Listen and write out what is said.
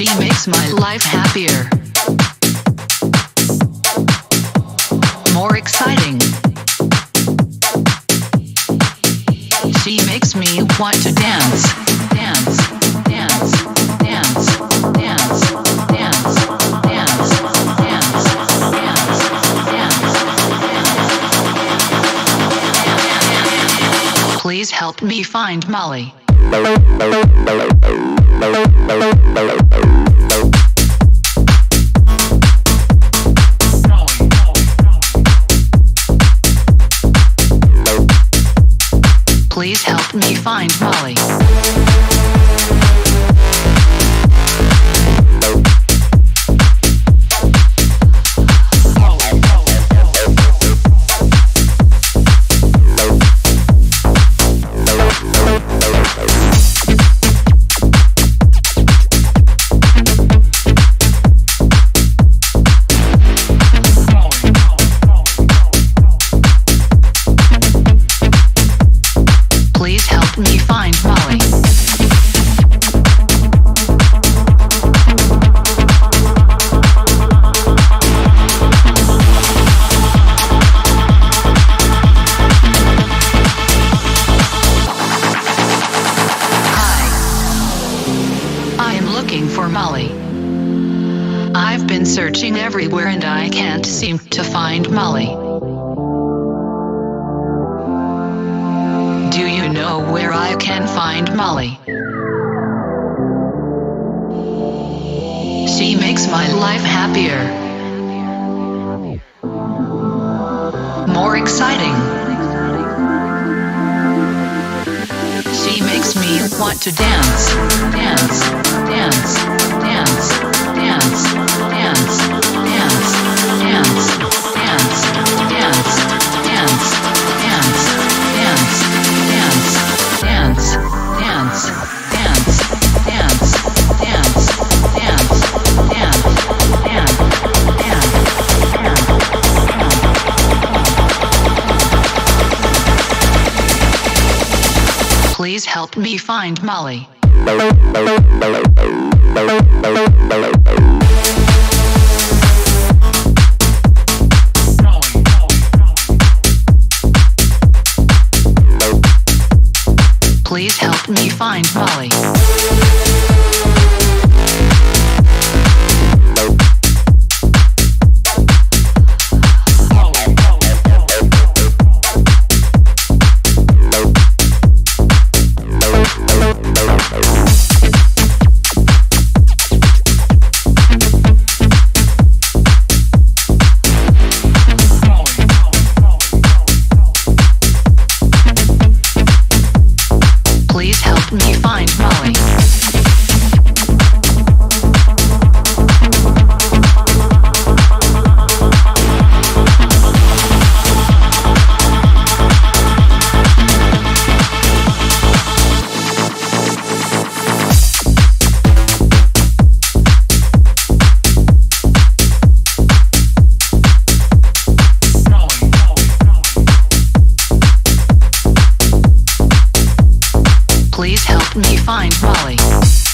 She makes my life happier. More exciting. She makes me want to dance, dance, dance, dance, dance, dance, dance, dance, dance. Dance. Please help me find Molly. Please help me find Molly. Searching everywhere and I can't seem to find Molly. Do you know where I can find Molly? She makes my life happier. More exciting. She makes me want to dance, dance, dance, dance, dance, dance, Please help me find Molly. Please help me find Molly. Please help me find Molly.